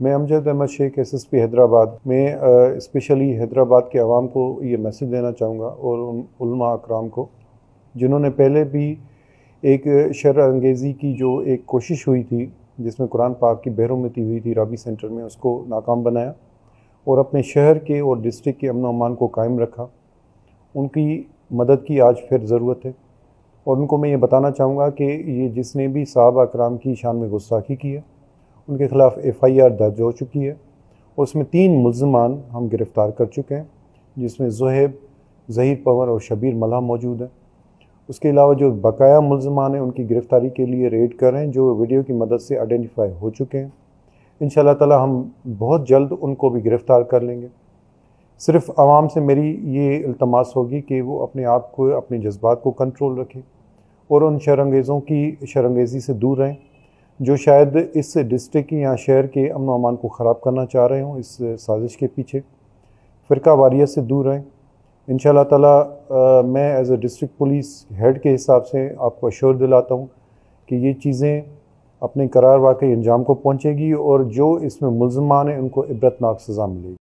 मैं Amjad Ahmed Shaikh S S P Hyderabad में specially Hyderabad के आवाम को ये मैसेज देना चाहूँगा और उन उलमा अकराम को, जिन्होंने पहले भी एक शर अंगेज़ी की जो एक कोशिश हुई थी, जिसमें कुरान पाक की बहरूमती हुई थी, राबी सेंटर में उसको नाकाम बनाया और अपने शहर के और डिस्ट्रिक्ट के अमन अमान को कायम रखा। उनकी मदद की आज फिर ज़रूरत है और उनको मैं ये बताना चाहूँगा कि ये जिसने भी साहब अकराम की शान में गुस्साखी की है उनके ख़िलाफ़ एफ़ आई आर दर्ज हो चुकी है और उसमें तीन मुलजमान हम गिरफ़्तार कर चुके हैं, जिसमें जहेब, जहीर पवर और शबीर मल्हा मौजूद है। उसके अलावा जो बकाया मुलजमान हैं, उनकी गिरफ़्तारी के लिए रेड कर रहे हैं, जो वीडियो की मदद से आइडेंटिफाई हो चुके हैं। इन ताला हम बहुत जल्द उनको भी गिरफ़्तार कर लेंगे। सिर्फ़ आवाम से मेरी ये अल्तमास होगी कि वो अपने आप को, अपने जज्बात को कंट्रोल रखें और उन शरंगेज़ों की शरंगेज़ी से दूर रहें। जो शायद इस डिस्ट्रिक्ट या शहर के अमन अमान को ख़राब करना चाह रहे हों, इस साजिश के पीछे। फ़िरका वारियत से दूर रहें। इन ताला मैं as a district police head के हिसाब से आपको अश्योर दिलाता हूँ कि ये चीज़ें अपने करार वाकई अंजाम को पहुँचेगी और जो इसमें मुलजमान हैं उनको इबरतनाक सज़ा मिलेगी।